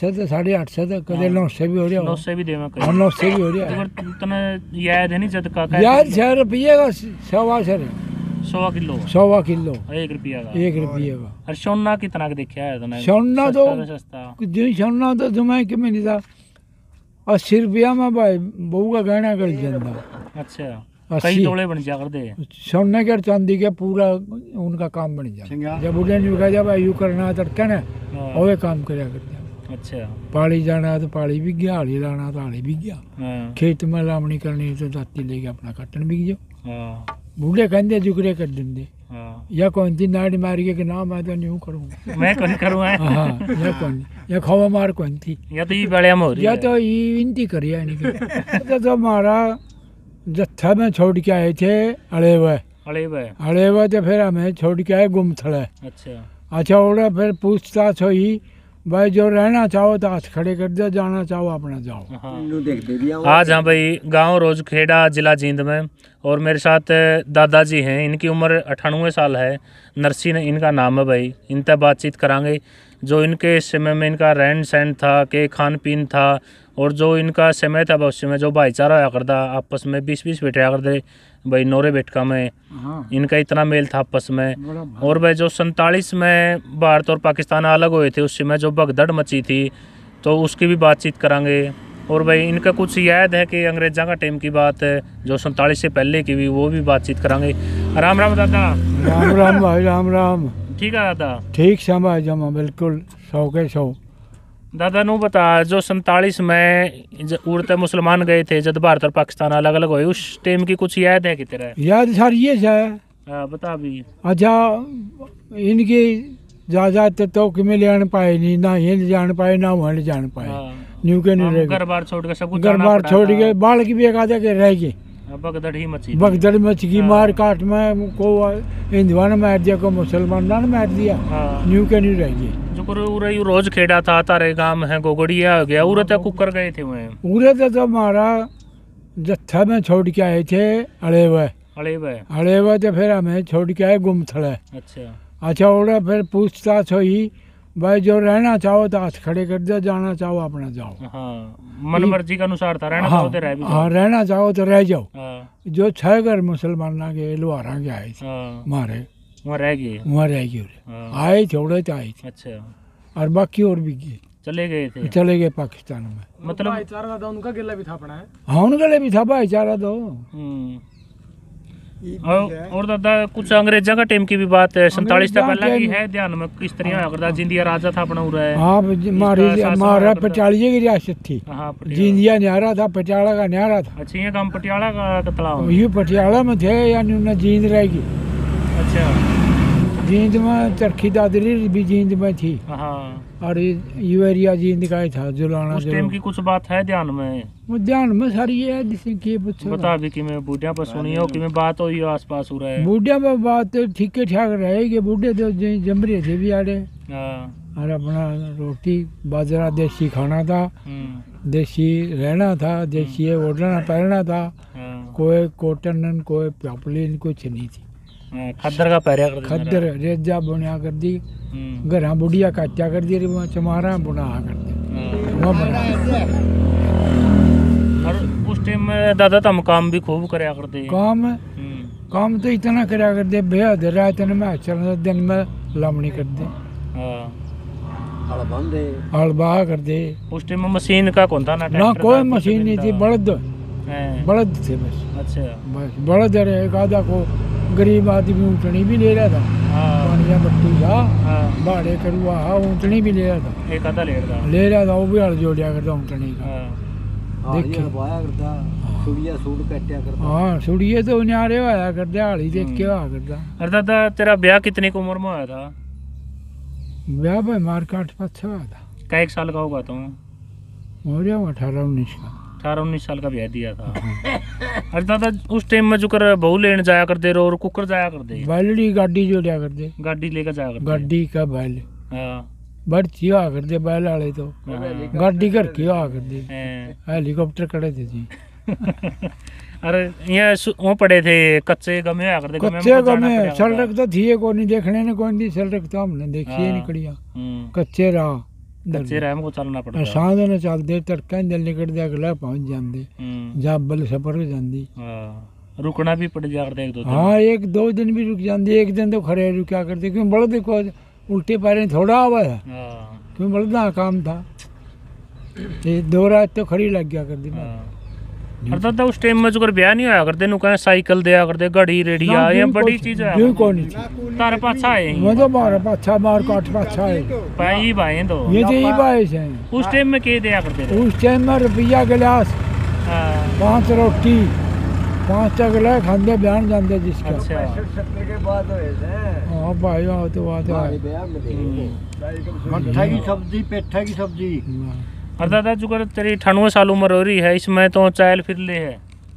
से तो साढ़े आठ से तो कदे नौ से भी हो रहा नौ से भी देवा कहीं नौ से भी हो रहा अगर तने याद है नहीं जद का यार छह रुपये का सवा सर। सौ किलो सवा किलो। एक रुपया का। एक रुपये का। और सोना कितना का देखा है तने? सोना तो- जो सोना तो तुम्हें कि मैं था। अस्सी रुपया में भाई बहू का गहना कर जाता अच्छा। कई तोड़े बन जा कर दे। सोने के चांदी के पूरा उनका काम बन जाता जब ने कहा जब यू करना तड़का ना हाँ, ओवे काम करया करते। अच्छा पाली जाना तो पाली भी गया लाना तो भी गया खेत में करनी तो दाती लेके अपना भी बूढ़े कहते कर देंगे या कौन नाड़ी मारी के ना मैं तो नहीं मैं कौन करूँ हाँ या कौन या खवा मार कौन थी या तो ये बड़े हो या तो ये विनती करी है नहीं तो, तो हमारा जत्था में छोड़ के आए थे अड़े हुए अरे भाई अड़े हुए तो फिर हमें छोड़ के आए गुमथड़े अच्छा अच्छा उड़ा फिर पूछताछ हुई भाई जो रहना चाहो तो हाथ खड़े कर दो जाना चाहो अपना जाओ। हाँ। आज हाँ भाई गाँव रोज खेड़ा जिला जींद में। और मेरे साथ दादाजी हैं इनकी उम्र अठानवे साल है। नरसी ने इनका नाम है भाई। इनसे बातचीत करांगे। जो इनके समय में इनका रहन सहन था के खान पीन था और जो इनका समय था भविष्य में जो भाईचारा होया करता आपस में बीस बीस बैठा करते भाई नौरे बैठका में। हाँ। इनका इतना मेल था आपस में। और भाई जो सैंतालीस में भारत और पाकिस्तान अलग हुए थे उस समय जो भगदड़ मची थी तो उसकी भी बातचीत करांगे। और भाई इनका कुछ याद है कि अंग्रेजा का टाइम की बात है जो सैतालीस से पहले की भी वो भी बातचीत करांगे। राम राम दादा। राम राम भाई राम राम। ठीक है दादा। ठीक समय जमा बिल्कुल सौ के सौ। दादा नु बता जो सैंतालीस में उड़ते मुसलमान गए थे जब भारत और पाकिस्तान अलग अलग हुए उस टाइम की कुछ याद है कि तेरा? याद सर ये है। हाँ, बता भी। अच्छा इनकी जायदाद तो में लेन पाए नहीं ना ये जान पाए ना वहाँ जान पाए। हाँ, न्यू के नहीं हम घर बार छोड़ के सब घर बार छोड़ के बाल की भी एक आधा के रह गए। ही मची बगदड़ मच गई हाँ। मार काट में को हिंदुआ ने मार दिया को मुसलमान ने मार दिया। हाँ। न्यू के नहीं रह गए। जो कर उरे यू रोज खेड़ा था तारे गाँव है गोगड़िया हो गया। उरे तक कुकर गए थे वहाँ। पूरे तो, तो हमारा जत्था में छोड़ के आए थे अड़े हुए अरे भाई अड़े हुए तो फिर हमें छोड़ के आए गुमथड़े। अच्छा। अच्छा उड़ा फिर पूछताछ हुई भाई जो रहना चाहो तो हाथ खड़े कर दो जाना चाहो अपना जाओ। हाँ मन मर्ज़ी के अनुसार था रहना हाँ चाहो तो रह भी हाँ रहना चाहो तो रह जाओ। हाँ। जो छह घर मुसलमाना के लोहारा के आए थे हाँ। मारे। वहाँ रह गए? वहाँ रह गए। हाँ। आए छोड़े तो आए। थे अच्छा। और बाकी और भी गए। चले गए थे? चले गए पाकिस्तान में। मतलब हाँ। उनके लिए भी था भाईचारा तो। हम्म। और और दादा कुछ अंग्रेजा का टाइम की भी बात है। सैतालीस से पहले की है ध्यान में किस तरह करता जिंदिया राजा था अपना उरा है। हाँ हमारी हमारा हुआ की रियासत थी। हाँ जिंदिया न्यारा था पटियाला का न्यारा था। अच्छा ये काम पटियाला का कतला हो ये पटियाला में थे यानी उन्हें जींद रहेगी अच्छा। जींद में चरखी दादरी भी जींद में थी। हाँ। और ये यू एरिया जींद का ही था जुलाना उस टाइम की कुछ बात है ध्यान में? वो ध्यान में सारी ये है जिसे की पूछो। बता भी कि मैं बूढ़िया पर सुनी हो कि मैं बात हो आस पास हो रहा है। बूढ़े में बात तो ठीक ठाक रहेगी। बूढ़े तो जे- जमरे थे भी आड़े। हाँ, और अपना रोटी बाजरा देसी खाना था। हम्म, देसी रहना था देसी ओढ़ना पहनना था। हाँ, कोई कॉटन कोई पापलिन कुछ नहीं थी। खद्दर का पैर कर खद्दर रेजा बुनिया कर दी घर बुढ़िया काचा कर दी वहाँ चमारा बुना कर दे हाँ। उस टाइम में दादा तो काम भी खूब करया करते काम काम तो इतना करया कर दे बेहद रात में चल दिन में लामणी कर दे हाँ। हल बहा कर दे उस टाइम में मशीन का कौन था ना ना कोई मशीन नहीं थी बड़द बड़द थे बस अच्छा बस बड़द रहे एक आधा को गरीब आदमी ऊँटनी भी ले रहा था हाँ पानिया पट्टी था हाँ। भाड़े करुआ ऊँटनी भी ले रहा था एक आधा लेट था ले रहा था वो भी हल जोड़िया करता ऊँटनी का हाँ, हाँ सुड़िए तो न्यारे आया करते हाली देख के आया करता अरे दादा तेरा ब्याह कितनी की उम्र में हुआ था? ब्याह भाई मार काट पाँच छः था। का साल का होगा तुम हो अठारह उन्नीस का। अठारह उन्नीस साल का ब्याह दिया था। अरे दादा उस टाइम में जो कर बहू लेने जाया करते रहो और कुकर जाया करते। बैलड़ी गाड़ी जो जोड़िया करते। गाड़ी लेकर जाया करते। गाड़ी का बैल। हाँ। बढ़ती हुआ करते बैल वाले तो। हाँ, गाड़ी घर की हुआ करते। हैं। हेलीकॉप्टर खड़े थे जी। अरे ये वो पड़े थे कच्चे गमे होया करते कच्चे गमे सड़क तो थी को नहीं देखने ने कोई नहीं सड़क तो हमने देखी ही। नहीं कड़िया। हम्म, कच्चे राह। कच्चे रहम को चलना पड़ता है ਸਾਹ ਨਾਲ ਚੱਲਦੇ ਤੜਕਾਂ ਦਿਲ ਨਿਕਲਦੇ ਅਗਲਾ ਪਹੁੰਚ ਜਾਂਦੇ हम्म, ਜਾਂ ਬਲ ਸਫਰ ਹੋ ਜਾਂਦੀ हाँ, रुकना भी पड़ जा करता है एक दो दिन हाँ एक दो दिन भी रुक जाती एक दिन तो खड़े रुका करते क्यों बड़द को उल्टे पैर थोड़ा आवा है हाँ, क्यों बड़दा काम था ते दो रात तो खड़ी लग गया करती मैं। हाँ। और दादा उस टाइम में जो कर ब्याह नहीं होया करते नु कहे साइकिल दिया करते घड़ी रेडिया ना, ये बिल्कुल- बड़ी चीज है बिल्कुल नहीं थी। तार पाछा है। मैं तो मारा पाछा मार काट पाछा है पाई भाई तो ये तो ही बाईस है। उस टाइम में के दिया करते थे? उस टाइम में रुपया गिलास हाँ, पाँच रोटी पाँच तगला खांदे बयान जाते जिसका। अच्छा। के बाद होए थे हाँ भाई हाँ तो बात है। हम्म। मट्ठा की सब्ज़ी पेठा की सब्ज़ी। और दादा जो कर तेरी अठानवे साल उम्र हो रही है इसमें तो चैल फिर ले है।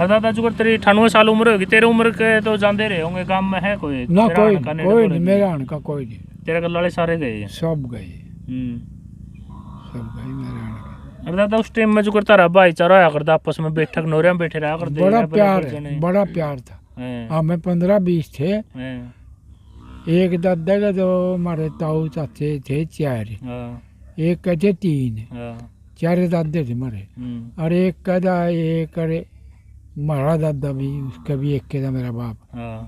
और दादा जो कर तेरी अठानवे साल उम्र होगी तेरे उम्र के तो जाते रहे होंगे गाँव में है कोई? ना कोई कोई नहीं मेरा अनका कोई नहीं। तेरे गल सारे गए? सब गए। हम्म। सब गए मेरा अनका और दादा उस टाइम में जो कर तारा भाईचारा होया करता आपस में बैठक नोरिया में बैठे रहा करते बड़ा प्यार बड़े प्यार था। हैं, हाँ मैं पंद्रह बीस थे। एक दादा का तो हमारे ताऊ चाचे थे चार। हाँ, एक का थे तीन। हाँ, चार दादे थे हमारे हम्म, और एक का था एक हमारा दादा भी उसका भी एक के था मेरा बाप हाँ,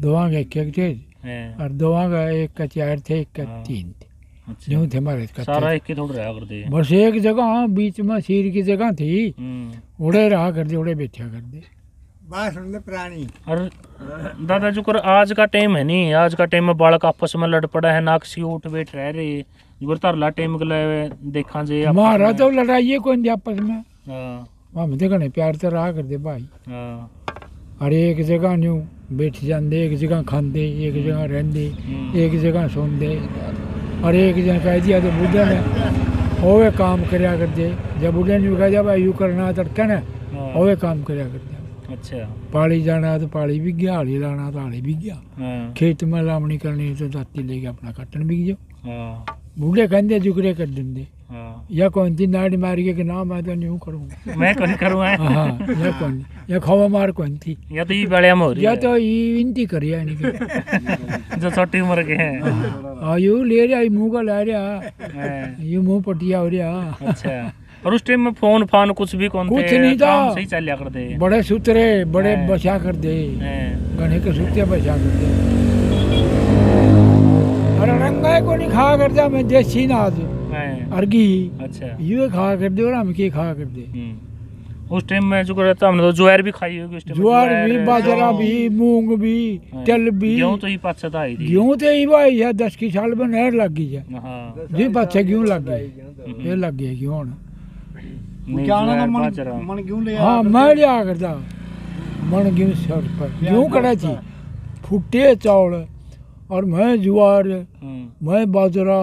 दोवा के एक एक थे और दोवा का एक का चार थे एक का हाँ। तीन थे अच्छा। यूँ थे हमारे सारा एक ही थोड़ा रहा करते बस एक जगह हाँ बीच में सीर की जगह थी। उड़े रहा करते उड़े बैठा करते ले प्राणी और दादा जो कर आज का टाइम है नहीं आज का टाइम में बालक आपस में लड़ पड़ा है नाकसी उठ बैठ रह रहे जो तारला टाइम के लिए देखा जे आपस हमारा में। तो लड़ाई कोई नहीं आपस में हाँ, हम तो कने प्यार तो रहा करते भाई। और एक जगह न्यू बैठ जाते एक जगह खाते एक जगह रहते हम्म, एक जगह सोंदे। और एक जन कह दिया तो बुढ़े ने ओवे काम करया करते जब बुढ़े ने कह दिया भाई यू करना तड़का ने हाँ, ओवे काम करया करते अच्छा। पाली जाना तो पाली भी गया हाली लाना तो हाली भी गया खेत में लावणी करनी तो दाती लेके अपना कट्टन भी जाओ। हाँ, बूढ़े कहते जुगरे कर देंगे। या कौन सी नाड़ मार के कि ना मैं तो नहीं करूँगा मैं कौन करूँ है। हाँ या कौन या खवा मार कौन थी। या तो ये बड़े हो रही या तो ये इनती करिया इनकी। जो छोटी उम्र के हैं। हाँ यू ले रहा ये मुँह का ला रहा। हैं, ये मुँह पटिया हो रहा। अच्छा। और उस टाइम में फ़ोन फान कुछ भी कौन कुछ नहीं था। सही चल करते। हैं बड़े सुतरे बड़े हाँ। बचा कर दे हैं, गणे के सुते बचा कर दे अरे रंगा को नहीं खा कर दे मैं देसी नाज हैं, अर्गी अच्छा। ये खा कर दे और हम के खा कर दे हम्म। उस टाइम में जो करता हमने तो ज्वार भी खाई होगी उस टाइम ज्वार भी बाजरा भी मूंग भी हाँ। तिल भी। गेहूँ तो ही पाँच सत आई गेहूँ तो ही भाई है दस की साल में नहर लग गई है। हाँ। जी पाछे गेहूँ लग गई। हम्म। ये लग गेहूँ। जाना तो मन मन क्यों ले हाँ मैं लिया करता मन गेहूँ सर पर। गेहूँ कड़ा थी चावल। और मैं ज्वार। हम्म। मैं बाजरा।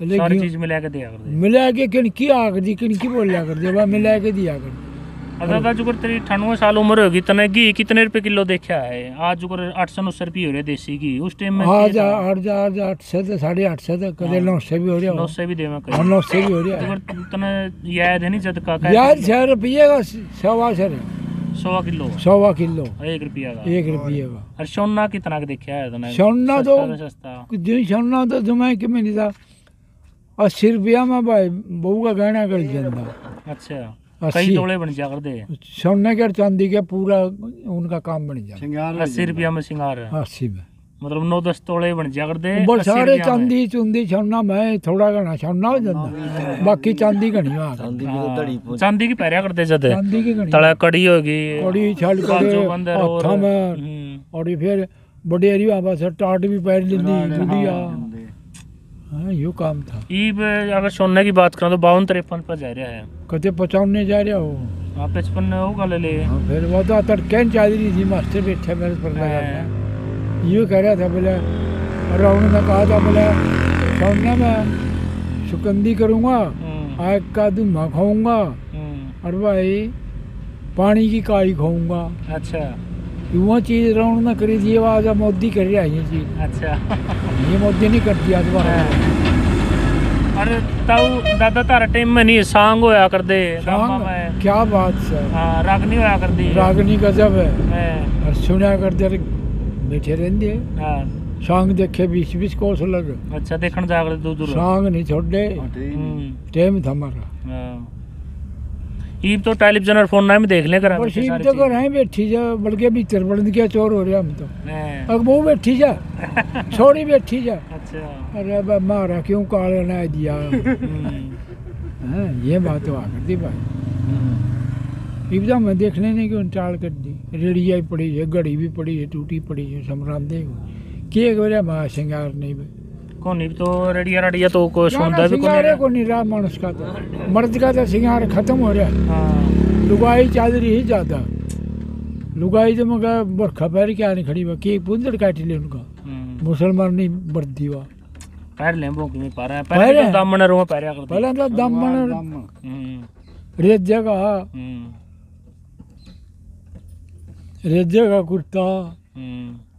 सारी चीज़ मिला के दिया कर दे मिला के किनकी आ कर दी किनकी बोलिया कर दे मिला के दिया कर अगर का तेरी अठानवे साल उम्र होगी तने घी कितने रुपए किलो देखा है? आज जो आठ सौ नौ सौ रुपये हो रहे देसी घी। उस टाइम में आज आठ आज आठ सौ तो साढ़े आठ सौ तो कदे नौ सौ भी हो नौ सौ भी देवा हाँ कहीं नौ सौ भी हो रहा तो तने याद है नहीं जद का का यार रुपये का सवा सौ किलो। सवा किलो। एक रुपया का। एक रुपये का। और सोना कितना का देखा है तने? सोना तो- सोना तो तुम्हें कि मैंने था अस्सी रुपया में भाई बहू का गहना कर जाता अच्छा कई तोड़े बन जा कर दे सोने के चांदी के पूरा उनका काम बन जाता सिंगार अस्सी रुपया में सिंगार अस्सी में मतलब नौ दस तोड़े बन जा कर दे बड़ सारे चांदी चुंदी सोना मैं थोड़ा घना सोना हो जाता बाकी चांदी घनी आ हाँ, चांदी की पैरिया करते जद चांदी की तला कड़ी होगी कड़ी छल करे और हथा में हम्म, और फिर बडेरी टाट भी पैर लेंदी गुड़िया हाँ यो काम था। अगर सोने की बात करें तो बावन तिरपन पर जा रहा है। कते पचाउने जा रहा हो? हाँ पचपन होगा ले ले। हाँ, फिर वो तो चाली रही थी मास्टर बैठे मेरे पर लगा ये कह रहा था बोले रावण ने कहा था बोले सोने में सुकंदी करूँगा हम्म, आग का धुआँ खाऊँगा हम्म, और भाई पानी की काई खाऊँगा। अच्छा। वो चीज़ राउंड ना करी थी आज मोदी कर रहा है ये चीज़। अच्छा। ये मोदी नहीं करती आज बाहर अरे ताऊ दादा तारा टाइम में नहीं सांग होया कर दे में। क्या बात सर। हाँ रागनी होया कर दी रागनी गजब है। हाँ, और सुना करते रहे, बैठे रहते हाँ। सांग देखे बीस बीस कोस लग। अच्छा देखण जा कर दूर दूर सांग नहीं छोड़े हम्म, टाइम था हमारा। हाँ। ईब तो टेलीविज़न फ़ोन में देख ले करा और सीट तो कर हैं बैठी जा बल्कि भीतर बड़न क्या चोर हो रहा हम तो। हाँ, अब वो बैठी जा छोड़ी बैठी जा। अच्छा। अरे मारा क्यों काले ना दिया? हाँ, ये बात तो आ कर दी भाई। हम्म, इब्दा मैं देखने नहीं क्यों टाल कर दी रेडिया ही पड़ी है घड़ी भी पड़ी है टूटी पड़ी है समराम देख के गोरे माँ सिंगार नहीं कोनी तो रेडिया रेडिया तो को सुनता भी है कोनी को रहा मानुष का तो मर्द का तो सिंगार खत्म हो रहा है। हाँ। लुगाई चल रही है ज़्यादा। लुगाई तो मगर बरखा पैर क्या नहीं खड़ी बा के पुंजड़ काटी ले उनका। हम्म, मुसलमान नहीं बरदी वा पैर ले भोंकी में पा रहा पैर तो दामन रो पैर पहले तो दमन हम्म, रेत जगह। हम्म, रेत जगह कुर्ता।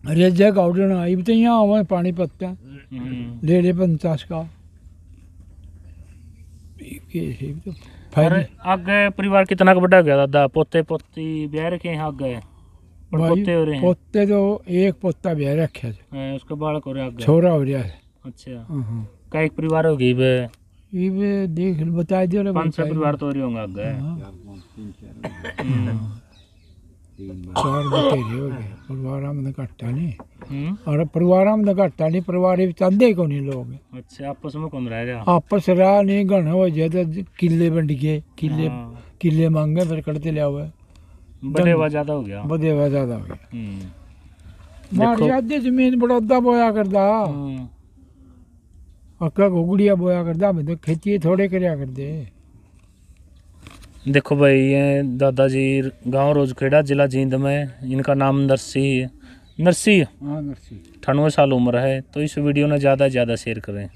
हम्म, रेत जगह उड़ना अब तो यहाँ हमें पानी पत्ता हम्म। ले ले पंचास का आगे परिवार कितना का बड़ा हो गया दादा पोते पोती ब्याह रखे हैं आगे पोते हो रहे हैं पोते तो एक पोता भी रखे थे हाँ, उसके बालक हो रहे हैं आगे छोरा हो रहा है अच्छा। का एक परिवार होगी बे ये भी देख बता दियो रे पाँच छह परिवार तो हो रहे होंगे आगे और परिवार में नहीं परिवार को नहीं लोग अच्छा आपस में कौन रह गया आपस रहा नहीं हो जाए तो किले बंट गए किले किले मांगे फिर करते लिया हुआ हुआ ज़्यादा हो गया बदे हुआ ज़्यादा हो गया मारी आधी ज़मीन बड़ौदा बोया हम्म, अक्का घुगड़िया बोया करदा मैं तो खेती थोड़े करया करदे देखो भाई ये दादाजी गाँव रोजखेड़ा जिला जींद में। इनका नाम नरसी है नरसी। हाँ नरसी। अठानवे साल उम्र है तो इस वीडियो ने ज़्यादा से ज़्यादा शेयर करें।